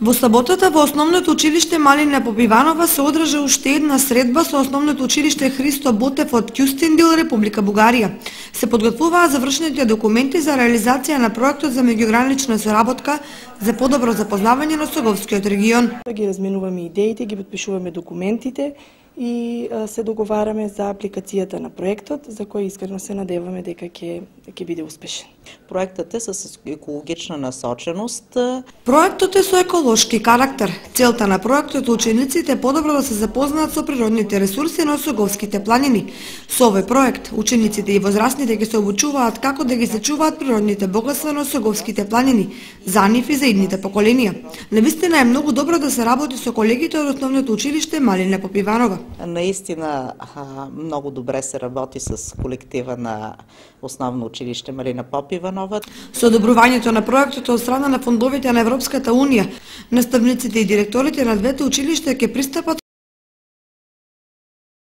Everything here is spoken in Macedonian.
Во саботата во Основното училиште Малина Попиванова се одржа уште една средба со Основното училиште Христо Ботев од Кјустендил, Република Бугарија. Се подготвуваа завршените документи за реализација на проектот за меѓугранична соработка за подобро запознавање на Соговскиот регион. Ги разменуваме идеите, ги подпишуваме документите и се договараме за апликацијата на проектот, за кој искрено се надеваме дека ќе ќе биде успешен. Проектот е со екологична насоченост. Проектот е со еколошки карактер. Целта на проектот е учениците подобро да се запознаат со природните ресурси на Осоговските планини. Со овој проект, учениците и возрастните ќе се обучуваат како да ги зачуваат природните богатства на Осоговските планини, за нив и за идните поколенија. Навистина е многу добро да се работи со колегите од Основното училиште Малина Попиванова. Наистина многу добре се работи с колектива на Основно училиште Марина Попиванова. Со одобрувањето на проектот од страна на фондовите на Европската Унија, наставниците и директорите на двете училишта ќе пристапат